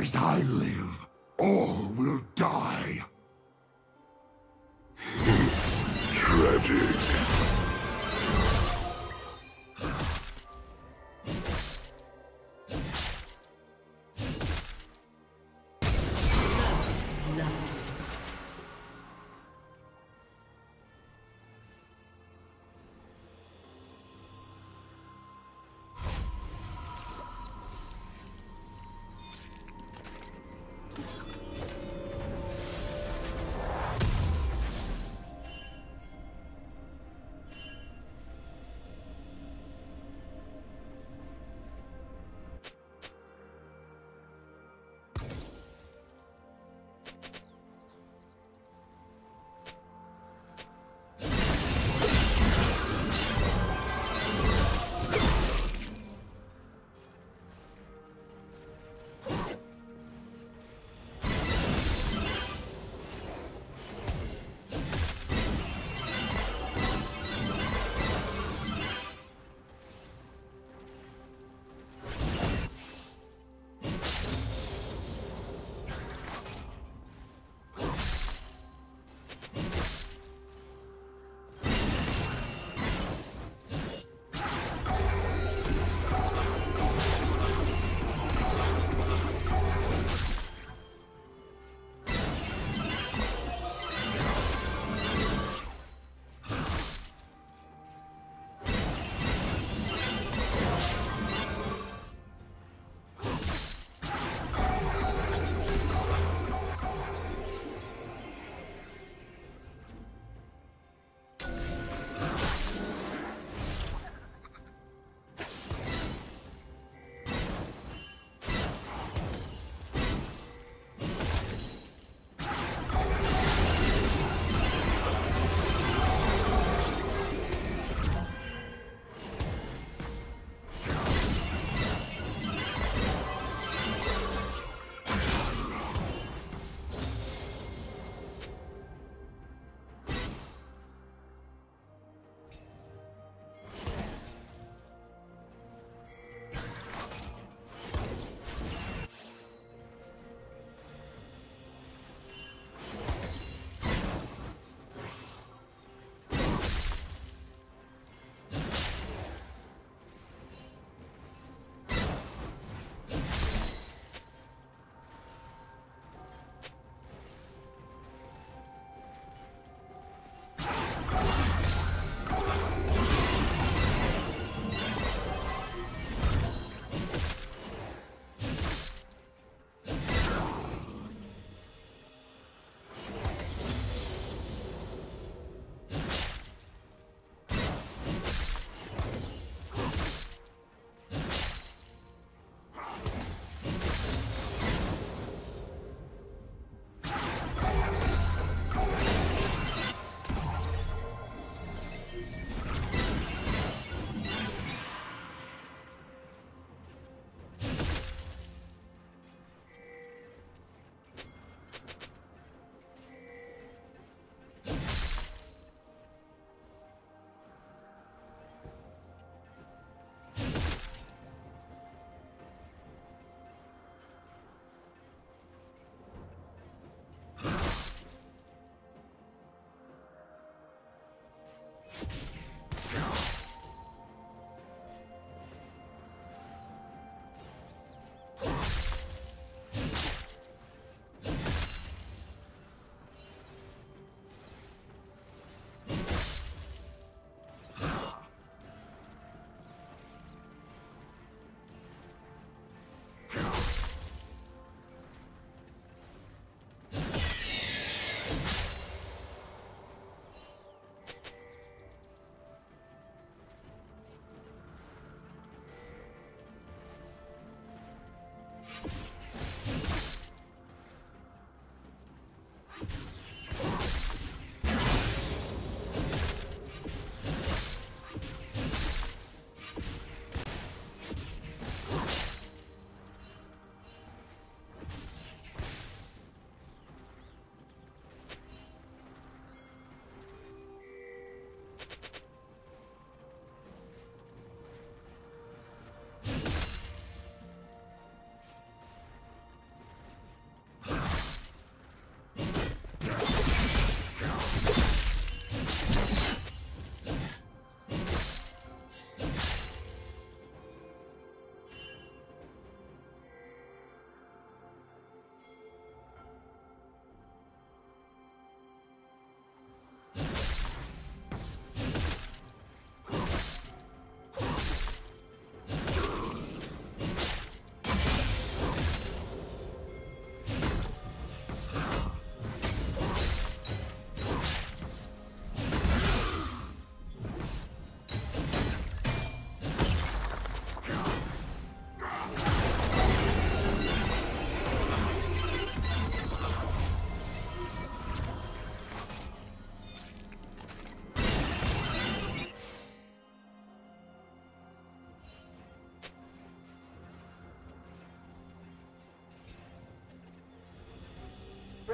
As I live, all will die. Tragic.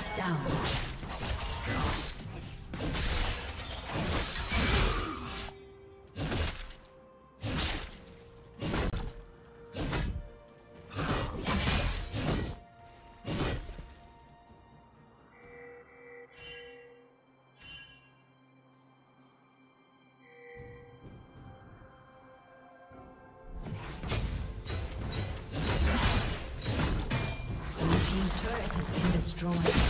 Shut down. destroyed.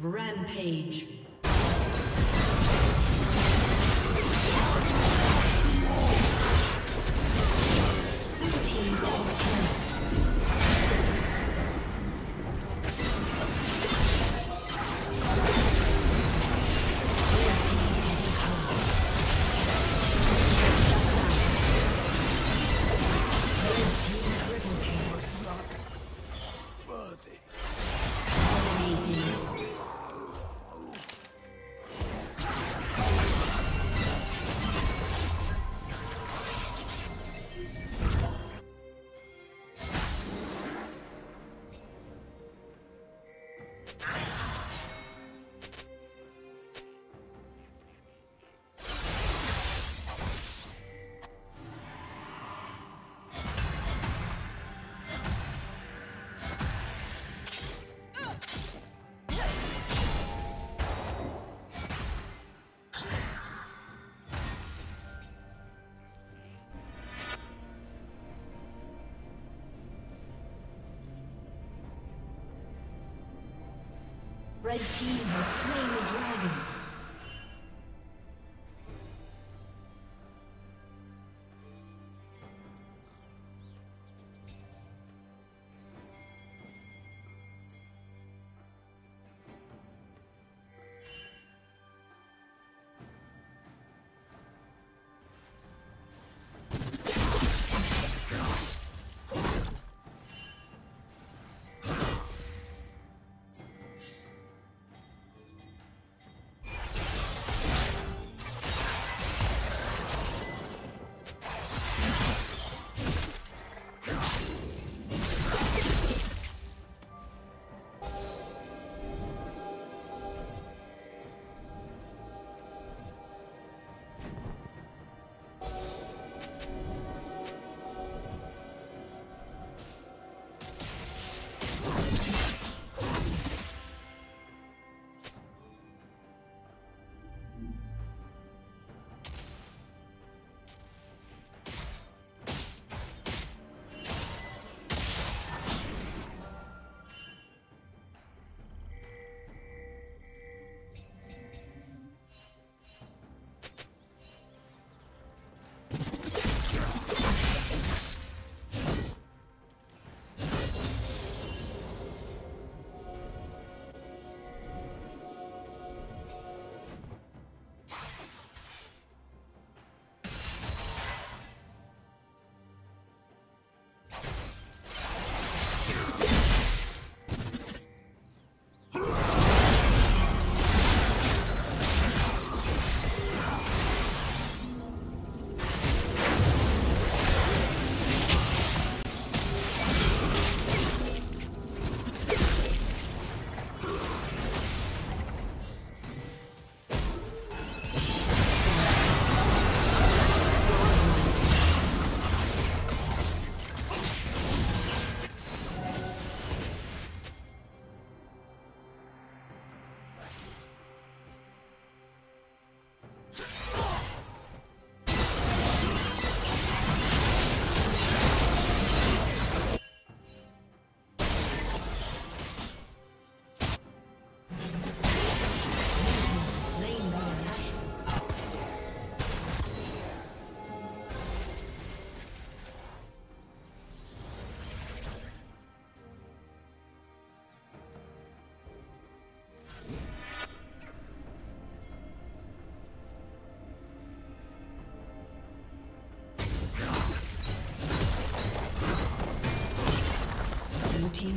Rampage. Red team